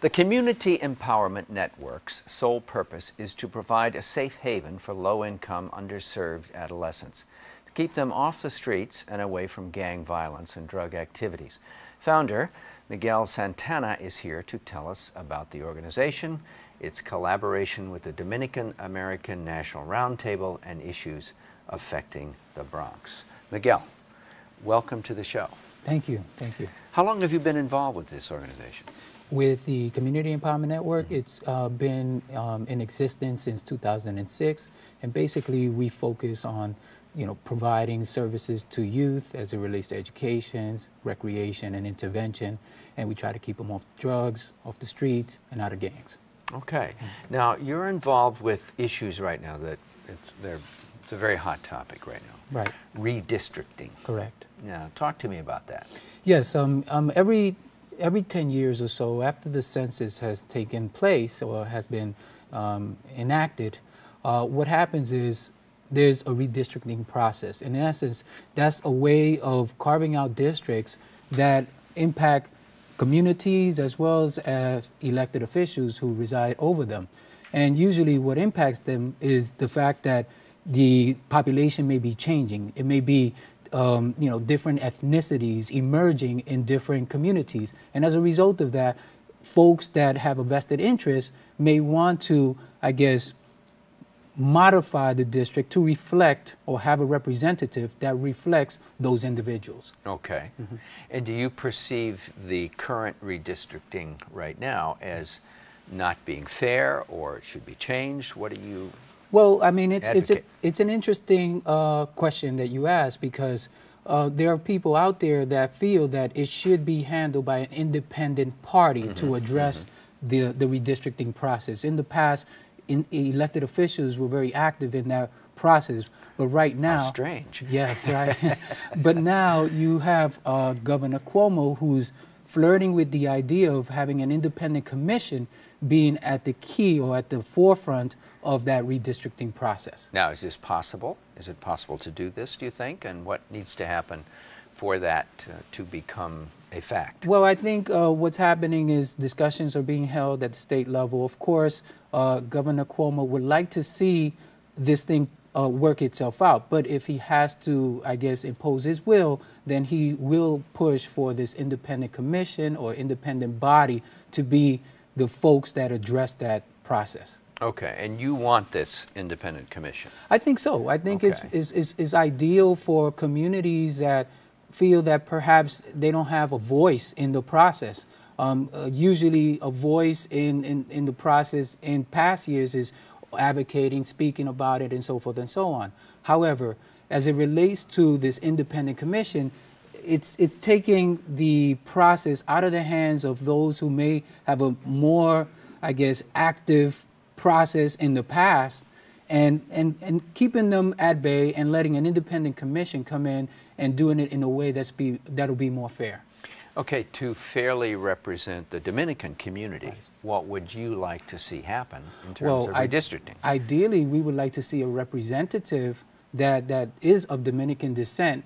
The Community Empowerment Network's sole purpose is to provide a safe haven for low-income, underserved adolescents, to keep them off the streets and away from gang violence and drug activities. Founder Miguel Santana is here to tell us about the organization, its collaboration with the Dominican American National Roundtable, and issues affecting the Bronx. Miguel, welcome to the show. Thank you. Thank you. How long have you been involved with this organization? With the Community Empowerment Network, it's uh, been um, in existence since 2006, and basically we focus on, you know, providing services to youth as it relates to education, recreation, and intervention, and we try to keep them off drugs, off the streets, and out of gangs. Okay. Now you're involved with issues right now that it's they're it's a very hot topic right now. Right. Redistricting. Correct. Now talk to me about that. Yes. Um, um, every every 10 years or so, after the census has taken place or has been um, enacted, uh, what happens is there's a redistricting process. In essence, that's a way of carving out districts that impact communities as well as, as elected officials who reside over them. And usually, what impacts them is the fact that the population may be changing. It may be um, you know, different ethnicities emerging in different communities. And as a result of that, folks that have a vested interest may want to, I guess, modify the district to reflect or have a representative that reflects those individuals. Okay. Mm-hmm. And do you perceive the current redistricting right now as not being fair or it should be changed? What do you well, I mean, it's it's a, it's an interesting uh, question that you ask because uh, there are people out there that feel that it should be handled by an independent party mm-hmm, to address mm-hmm. the the redistricting process. In the past, in, elected officials were very active in that process, but right now, How strange. <laughs> Yes, right. but now you have uh, Governor Cuomo who's flirting with the idea of having an independent commission being at the key or at the forefront of that redistricting process. Now, is this possible? Is it possible to do this, do you think? And what needs to happen for that uh, to become a fact? Well, I think uh, what's happening is discussions are being held at the state level. Of course, uh, Governor Cuomo would like to see this thing uh, work itself out. But if he has to, I guess, impose his will, then he will push for this independent commission or independent body to be the folks that address that process. Okay, and you want this independent commission? I think so. I think okay. it's, it's, it's, ideal for communities that feel that perhaps they don't have a voice in the process. Um, uh, usually, a voice in, in, in the process in past years is advocating, speaking about it, and so forth and so on. However, as it relates to this independent commission, it's it's taking the process out of the hands of those who may have a more, I guess, active process in the past, and and and keeping them at bay and letting an independent commission come in and doing it in a way that's be that'll be more fair. Okay, to fairly represent the Dominican community, right. what would you like to see happen in terms well, of redistricting? I, ideally, we would like to see a representative that, that is of Dominican descent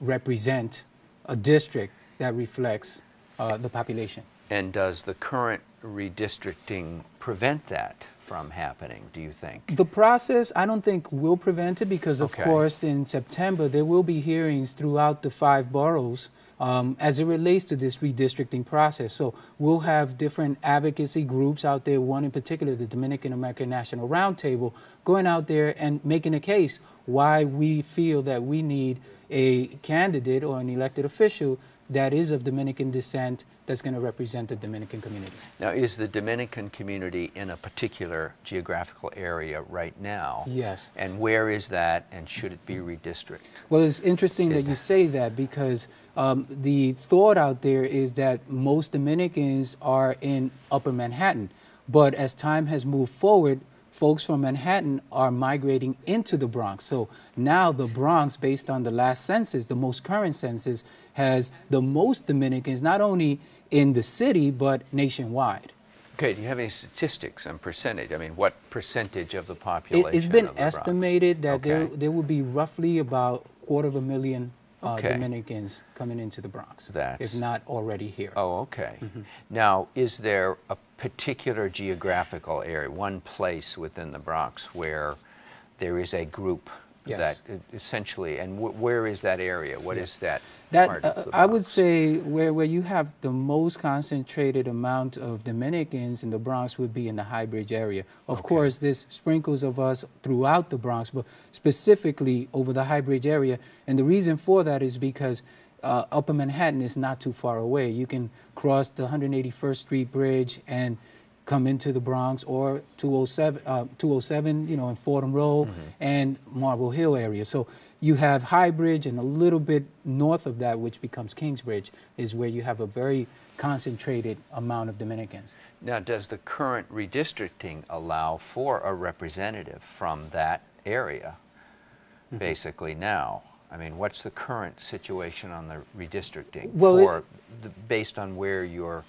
represent a district that reflects uh, the population. And does the current redistricting prevent that from happening, do you think? The process, I don't think will prevent it because, of okay. course, in September there will be hearings throughout the five boroughs um, as it relates to this redistricting process. So we'll have different advocacy groups out there, one in particular, the Dominican American National Roundtable, going out there and making a case why we feel that we need a candidate or an elected official that is of Dominican descent that's going to represent the Dominican community. Now, is the Dominican community in a particular geographical area right now? Yes. And where is that, and should it be redistricted? Well, it's interesting that you say that because um, the thought out there is that most Dominicans are in Upper Manhattan. But as time has moved forward, folks from Manhattan are migrating into the Bronx. So now the Bronx, based on the last census, the most current census, has the most Dominicans, not only in the city, but nationwide. Okay, do you have any statistics on percentage? I mean, what percentage of the population? It, has been estimated that okay. there, there will be roughly about quarter of a million okay. Dominicans coming into the Bronx, That's, if not already here. Oh, okay. Mm-hmm. Now, is there a particular geographical area, one place within the Bronx where there is a group yes. that essentially, and w- where is that area? What yes. is that? That uh, I would say where, where you have the most concentrated amount of Dominicans in the Bronx would be in the High Bridge area. Of okay. course, there's sprinkles of us throughout the Bronx, but specifically over the High Bridge area. And the reason for that is because uh, Upper Manhattan is not too far away. You can cross the 181st Street Bridge and come into the Bronx or 207, uh, 207 you know, in Fordham Road Mm-hmm. and Marble Hill area. So you have High Bridge and a little bit north of that, which becomes Kingsbridge, is where you have a very concentrated amount of Dominicans. Now, does the current redistricting allow for a representative from that area, Mm-hmm. basically now? I mean, what's the current situation on the redistricting Well, it- for, the, based on where your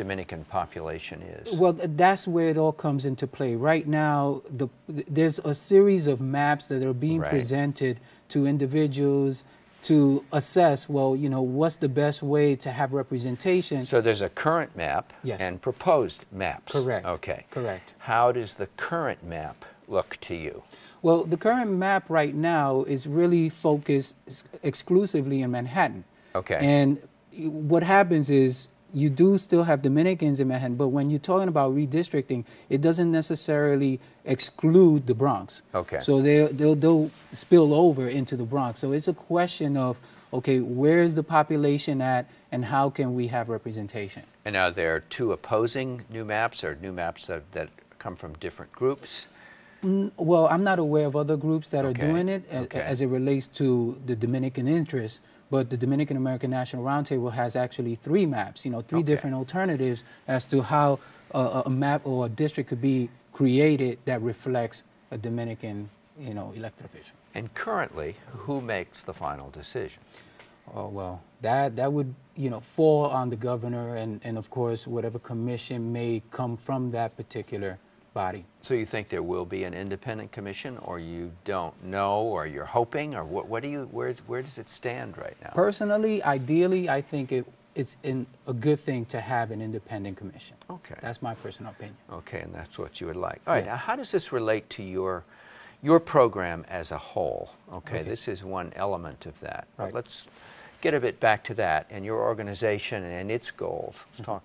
Dominican population is? Well, that's where it all comes into play. Right now, the, there's a series of maps that are being Right. presented to individuals to assess, well, you know, what's the best way to have representation. So there's a current map Yes. and proposed maps. Correct. Okay. Correct. How does the current map look to you? Well, the current map right now is really focused exclusively in Manhattan. Okay. And eh, what happens is you do still have Dominicans in Manhattan, but when you're talking about redistricting, it doesn't necessarily exclude the Bronx. Okay. So they, they'll, they'll spill over into the Bronx. So it's a question of, okay, where's the population at and how can we have representation? And are there two opposing new maps or new maps that, that come from different groups? Well, I'm not aware of other groups that Okay, are doing it a- okay. as it relates to the Dominican interest, but the Dominican American National Roundtable has actually three maps, you know, three different alternatives as to how a- a, map or a district could be created that reflects a Dominican, you know, elected official. And currently, who makes the final decision? Oh well, that that would you know fall on the governor and and of course whatever commission may come from that particular body. So you think there will be an independent commission, or you don't know, or you're hoping, or what? What do you? Where where does it stand right now? Personally, ideally, I think it, it's in a good thing to have an independent commission. Okay. That's my personal opinion. Okay, and that's what you would like. All right. Yes. Now, how does this relate to your your program as a whole? Okay, Okay. this is one element of that. But Right. let's get a bit back to that and your organization and its goals. Let's mm-hmm. talk.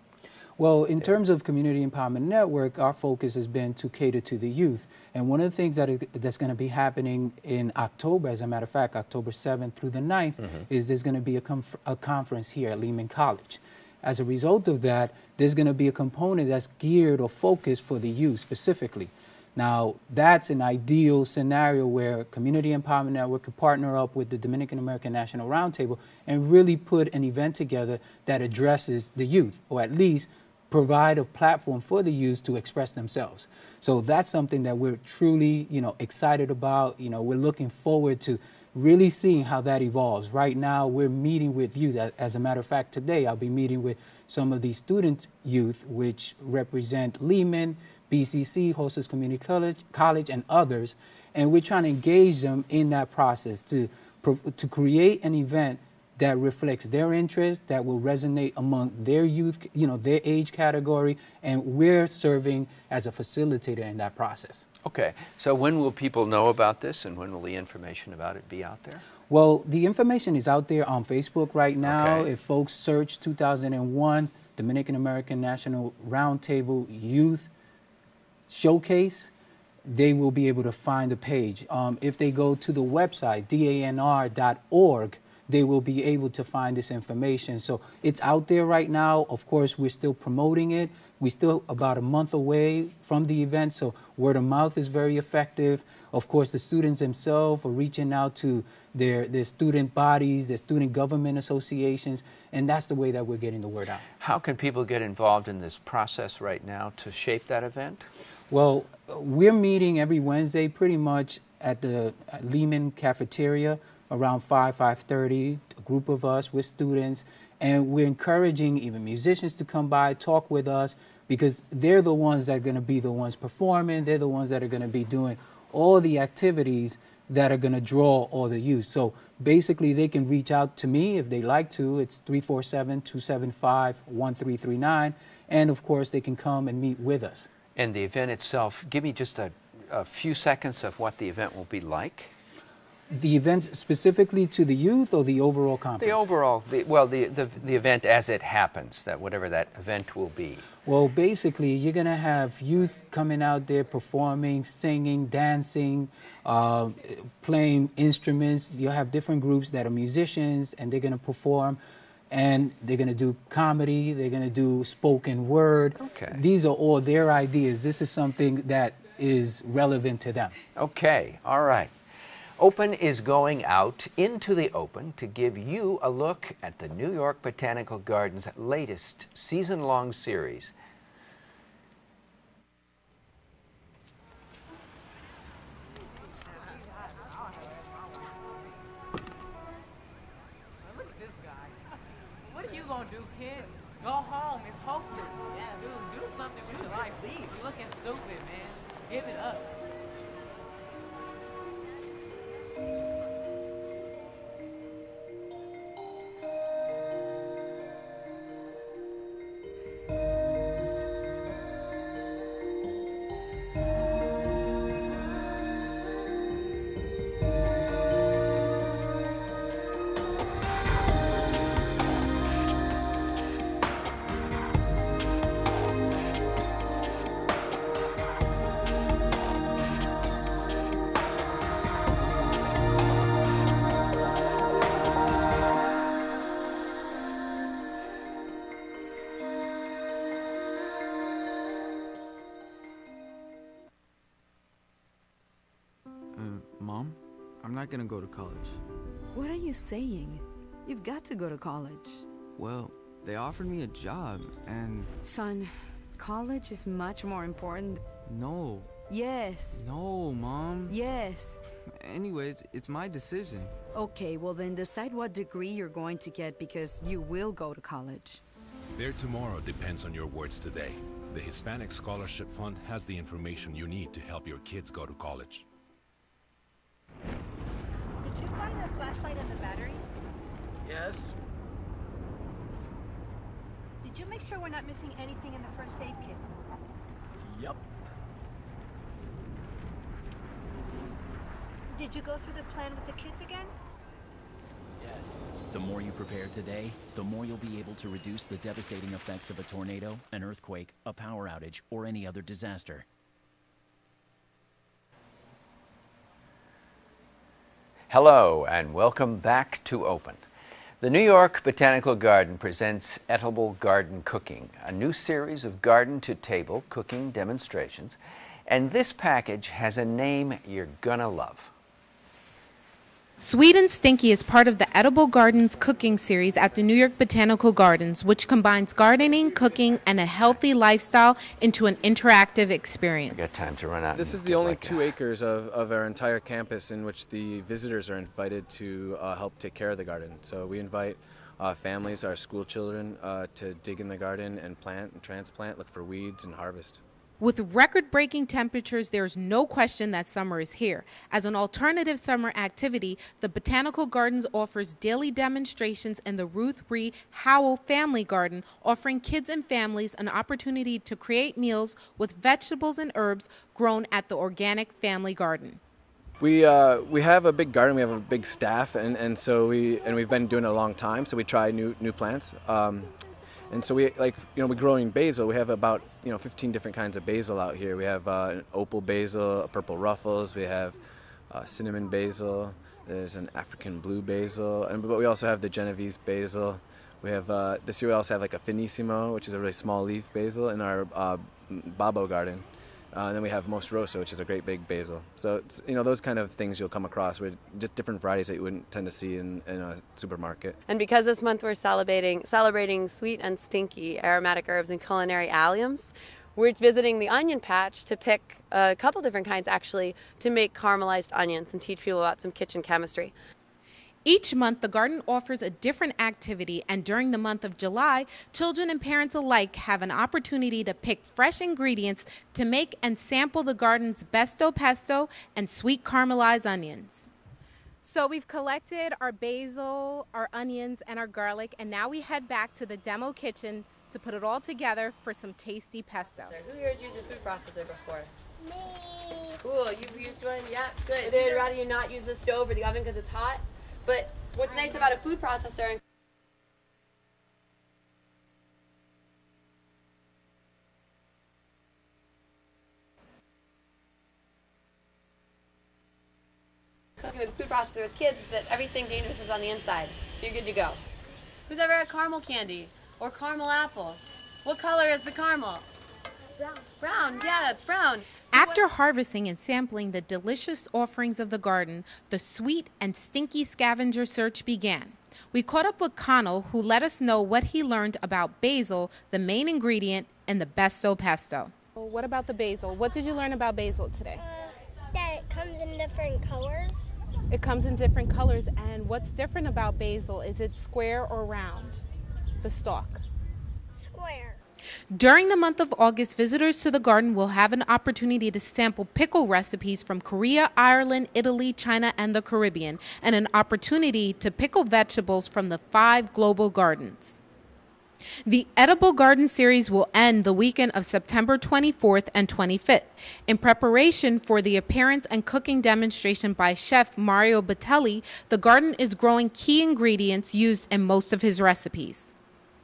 Well, in terms of Community Empowerment Network, our focus has been to cater to the youth. And one of the things that is, that's going to be happening in October, as a matter of fact, October 7th through the 9th, mm-hmm. is there's going to be a, a conference here at Lehman College. As a result of that, there's going to be a component that's geared or focused for the youth specifically. Now, that's an ideal scenario where Community Empowerment Network could partner up with the Dominican American National Roundtable and really put an event together that addresses the youth, or at least provide a platform for the youth to express themselves. So that's something that we're truly, you know, excited about. You know, we're looking forward to really seeing how that evolves. Right now, we're meeting with youth. As- a matter of fact, today I'll be meeting with some of the student youth, which represent Lehman, BCC, Hostos Community College, College, and others, and we're trying to engage them in that process to to create an event that reflects their interest, that will resonate among their youth, you know, their age category, and we're serving as a facilitator in that process. Okay. So when will people know about this, and when will the information about it be out there? Well, the information is out there on Facebook right now. Okay. If folks search 2001 Dominican American National Roundtable Youth Showcase, they will be able to find the page. Um, if they go to the website, danr.org, they will be able to find this information. So it's out there right now. Of course, we're still promoting it. We're still about a month away from the event, so word of mouth is very effective. Of course, the students themselves are reaching out to their, their student bodies, their student government associations, and that's the way that we're getting the word out. How can people get involved in this process right now to shape that event? Well, we're meeting every Wednesday pretty much at the Lehman cafeteria around 5, 5.30, a group of us with students, and we're encouraging even musicians to come by, talk with us, because they're the ones that are going to be the ones performing, they're the ones that are going to be doing all the activities that are going to draw all the youth. So basically, they can reach out to me if they like to. It's 347 275 1339. And of course, they can come and meet with us. And the event itself, give me just a, a few seconds of what the event will be like. The event specifically to the youth or the overall conference? The overall, the, well, the, the, the event as it happens, that whatever that event will be. Well, basically, you're going to have youth coming out there performing, singing, dancing, uh, playing instruments. You'll have different groups that are musicians and they're going to perform and they're going to do comedy, they're going to do spoken word. Okay. These are all their ideas. This is something that is relevant to them. Okay, all right. Open is going out into the open to give you a look at the New York Botanical Gardens' latest season long series. Not gonna go to college. What are you saying? You've got to go to college. Well, they offered me a job, and Son, college is much more important. no, Yes. no, Mom. Yes. Anyways, it's my decision. Okay, well then decide what degree you're going to get because you will go to college. Their tomorrow depends on your words today. The Hispanic Scholarship Fund has the information you need to help your kids go to college. Did you find the flashlight and the batteries? Yes. Did you make sure we're not missing anything in the first aid kit? Yep. Did you go through the plan with the kids again? Yes. The more you prepare today, the more you'll be able to reduce the devastating effects of a tornado, an earthquake, a power outage, or any other disaster. Hello, and welcome back to Open. The New York Botanical Garden presents Edible Garden Cooking, a new series of garden to table cooking demonstrations. And this package has a name you're gonna love. Sweet and Stinky is part of the Edible Gardens cooking series at the New York Botanical Gardens, which combines gardening, cooking, and a healthy lifestyle into an interactive experience. Got time to run out. This is the only like a- two acres of, of our entire campus in which the visitors are invited to uh, help take care of the garden. So we invite uh, families, our school children, uh, to dig in the garden and plant and transplant, look for weeds, and harvest. With record breaking temperatures, there's no question that summer is here. As an alternative summer activity, the Botanical Gardens offers daily demonstrations in the Ruth Rea Howell Family Garden, offering kids and families an opportunity to create meals with vegetables and herbs grown at the Organic Family Garden. We uh, we have a big garden. We have a big staff, and, and so we and we've been doing it a long time. So we try new new plants. Um, and so we like you know we're growing basil. We have about you know 15 different kinds of basil out here. We have uh, an opal basil, a purple ruffles. We have uh, cinnamon basil. There's an African blue basil, and but we also have the Genovese basil. We have uh, this year we also have like a finissimo, which is a really small leaf basil in our uh, babo garden. Uh, and then we have Most Rosa, which is a great big basil. So you know those kind of things you'll come across with just different varieties that you wouldn't tend to see in, in a supermarket. And because this month we're celebrating celebrating sweet and stinky aromatic herbs and culinary alliums, we're visiting the onion patch to pick a couple different kinds actually to make caramelized onions and teach people about some kitchen chemistry. Each month, the garden offers a different activity, and during the month of July, children and parents alike have an opportunity to pick fresh ingredients to make and sample the garden's besto pesto and sweet caramelized onions. So we've collected our basil, our onions, and our garlic, and now we head back to the demo kitchen to put it all together for some tasty pesto. Who here has used a food processor before? Me. Cool, you've used one? Yeah, good. They'd rather you not use the stove or the oven because it's hot. But what's nice about a food processor and cooking with a food processor with kids is that everything dangerous is on the inside. So you're good to go. Who's ever had caramel candy or caramel apples? What color is the caramel? Brown. Brown, yeah, it's brown. After harvesting and sampling the delicious offerings of the garden, the sweet and stinky scavenger search began. We caught up with Connell, who let us know what he learned about basil, the main ingredient in the besto pesto. What about the basil? What did you learn about basil today? that it comes in different colors. It comes in different colors, and what's different about basil is it square or round? The stalk. Square. During the month of August, visitors to the garden will have an opportunity to sample pickle recipes from Korea, Ireland, Italy, China, and the Caribbean, and an opportunity to pickle vegetables from the five global gardens. The Edible Garden series will end the weekend of September 24th and 25th. In preparation for the appearance and cooking demonstration by chef Mario Batali, the garden is growing key ingredients used in most of his recipes.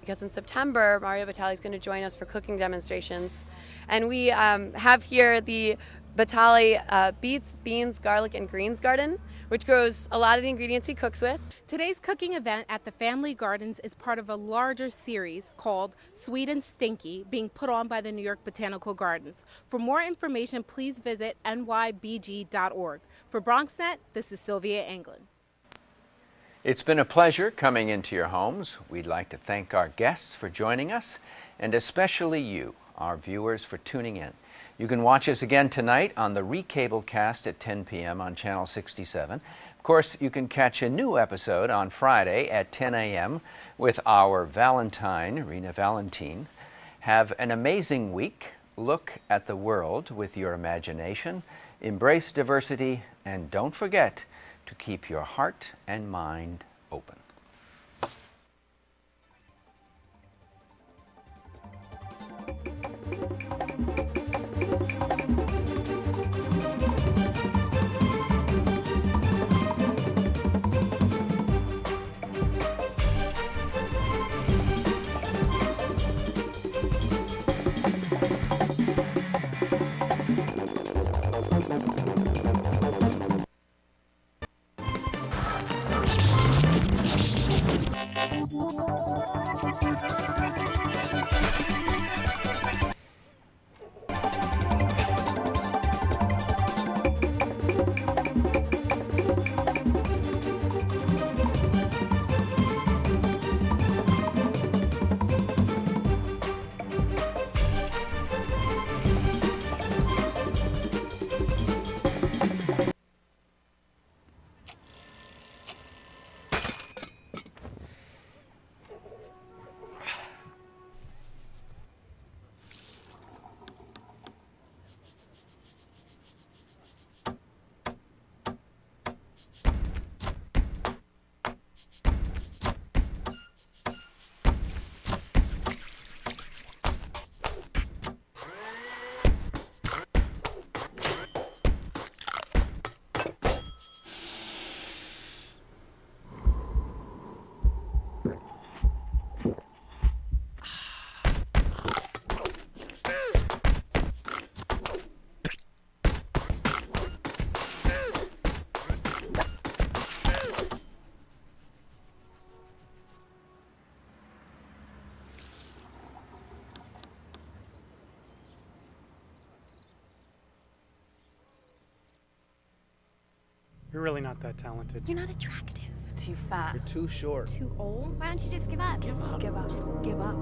Because in September, Mario Batali is going to join us for cooking demonstrations. And we um, have here the Batali uh, beets, beans, garlic, and greens garden, which grows a lot of the ingredients he cooks with. Today's cooking event at the Family Gardens is part of a larger series called Sweet and Stinky, being put on by the New York Botanical Gardens. For more information, please visit nybg.org. For BronxNet, this is Sylvia England. It's been a pleasure coming into your homes. We'd like to thank our guests for joining us, and especially you, our viewers, for tuning in. You can watch us again tonight on the Recable cast at 10 p.m. on Channel 67. Of course, you can catch a new episode on Friday at 10 a.m. with our Valentine, Rhina Valentin. Have an amazing week. Look at the world with your imagination. Embrace diversity, and don't forget to keep your heart and mind You're really not that talented. You're not attractive. Too fat. You're too short. Too old? Why don't you just give up? Give up. Give up. Just give up.